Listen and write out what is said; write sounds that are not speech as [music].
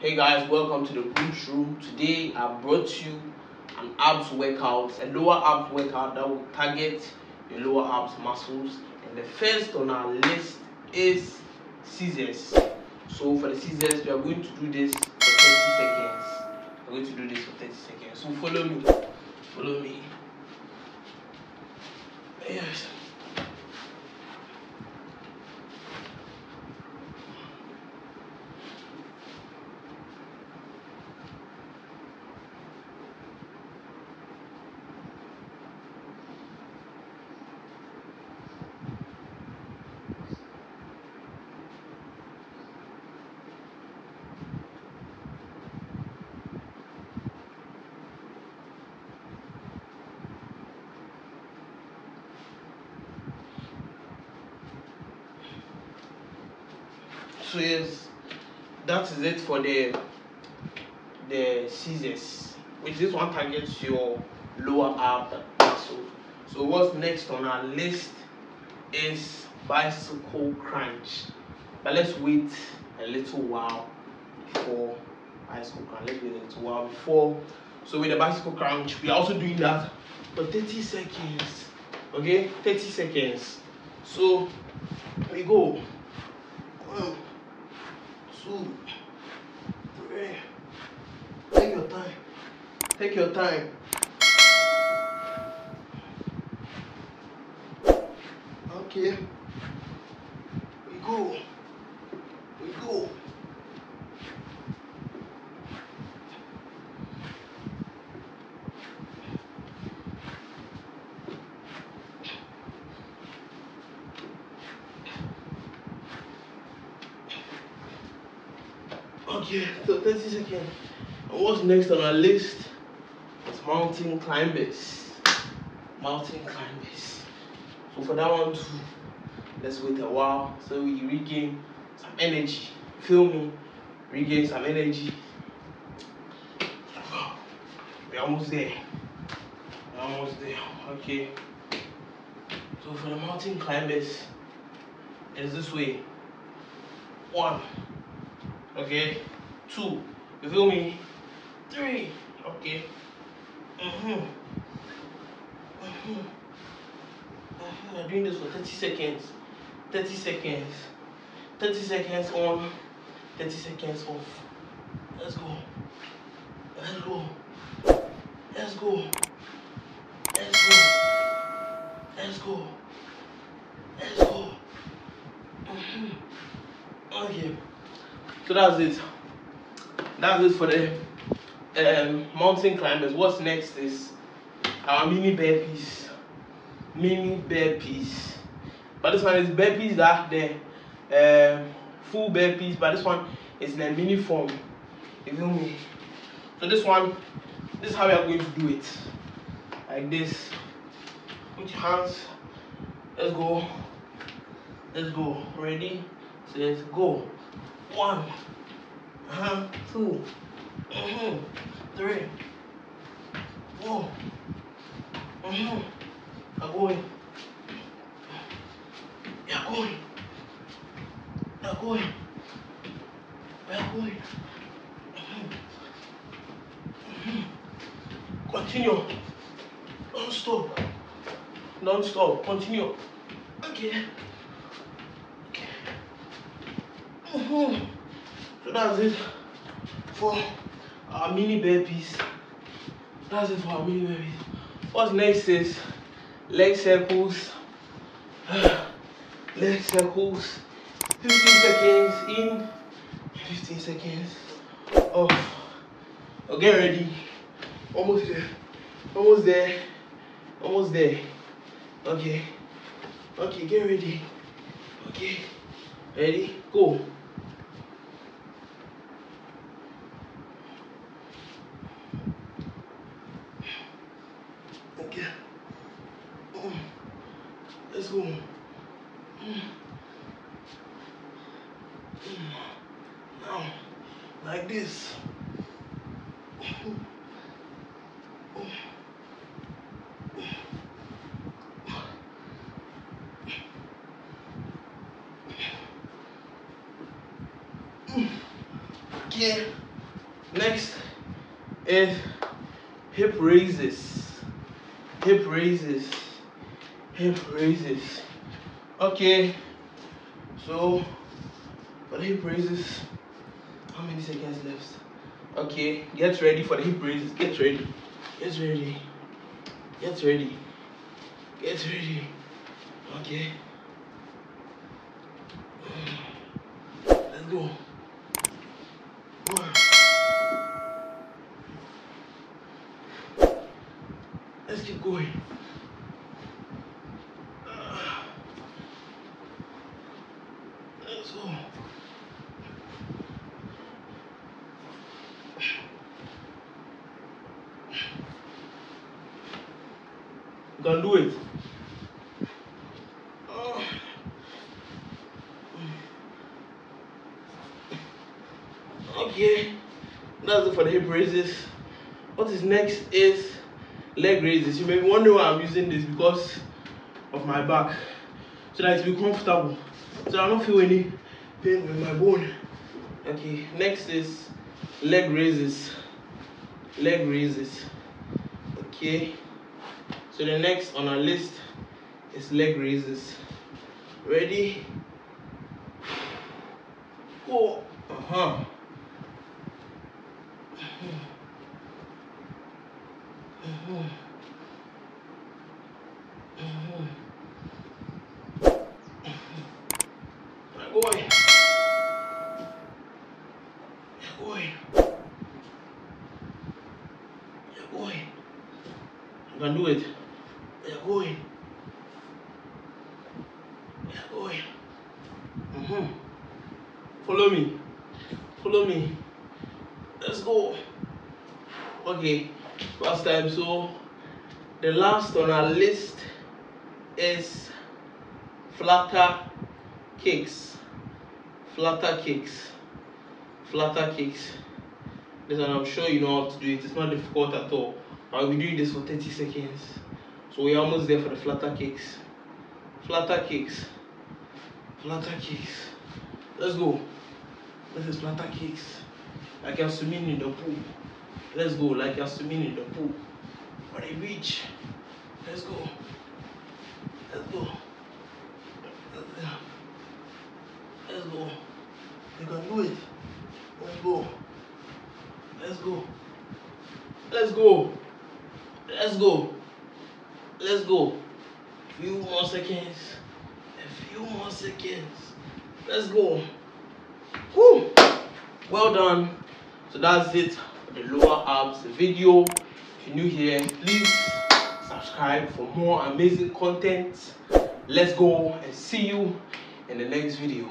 Hey guys, welcome to the Grooms Room. Today I brought you an abs workout, a lower abs workout that will target your lower abs muscles. And the first on our list is scissors. So for the scissors, we are going to do this for 30 seconds. We're going to do this for 30 seconds. So follow me. Follow me. Yes. Yes that is it for the the scissors which this one targets your lower ab muscle. So what's next on our list is bicycle crunch. But let's wait a little while before bicycle crunch. Let's wait a little while before. So with the bicycle crunch we are also doing that for 30 seconds. Okay? 30 seconds. So we go. One, two, three. Take your time. Take your time. Okay. We go. We go. Okay, so 30 seconds. And what's next on our list is mountain climbers. Mountain climbers. So for that one too, let's wait a while so we regain some energy. Feel me? Regain some energy. We're almost there. We're almost there. Okay. So for the mountain climbers, it's this way. One. Okay. Two. You feel me? Three. Okay. Mm-hmm. Mm-hmm. Mm-hmm. We're doing this for 30 seconds. 30 seconds. 30 seconds on. 30 seconds off. Let's go. Let's go. Let's go. Let's go. Let's go. Let's go. Mm-hmm. Okay. So that's it. That's it for the um, mountain climbers. What's next is our mini burpees. Mini burpees. But this one is burpees that the um, full burpees, but this one is in a mini form. You feel me? So this one, this is how we are going to do it. Like this. Put your hands. Let's go. Let's go. Ready? So let's go. One. Uh -huh. Two. Uh -huh. Three. Four. Uh -huh. Agoy. Yakoy. Yakoy. Yakoy. Continue. Non-stop. Non-stop. Continue. Okay. So that's it for our mini burpees. That's it for our mini burpees. What's next is leg circles. [sighs] leg circles. 15 seconds in, 15 seconds off. Oh, get ready. Almost there. Almost there. Almost there. Okay. Okay, get ready. Okay. Ready? Go. Okay. Mm. Let's go. Now, like this. Okay. Next is hip raises. Hip raises. Hip raises. Okay. So for the hip raises, how many seconds left? Okay, get ready for the hip raises. Get ready. Get ready. Get ready. Get ready. Okay. Let's go. Let's keep going. Go. You can do it. Okay, that's it for the hip raises. What is next is leg raises. You may be wondering why I'm using this because of my back. So that it be comfortable. So I don't feel any pain with my bone. Okay, next is leg raises. Leg raises. Okay. So the next on our list is leg raises. Ready? Go. Uh-huh. Boy. Boy. Boy. You can do it. You're going. Mm-hmm. Follow me. Follow me. Let's go. Okay. Last time. So the last on our list is flutter kicks. Flutter kicks. Flutter kicks. This one I'm sure you know how to do it. It's not difficult at all. I'll be doing this for 30 seconds. So we're almost there for the flutter kicks. Flutter kicks. Flutter kicks. Let's go. This is flutter kicks. Like you're swimming in the pool. Let's go. Like you're swimming in the pool. On the beach. Let's go. Let's go. Let's go. Let's go. You can do it. Let's go. Let's go. Let's go. Let's go. Let's go. Few more seconds. A few more seconds. Let's go. Whew. Well done. So that's it for the lower abs video. If you're new here, please subscribe for more amazing content. Let's go and see you in the next video.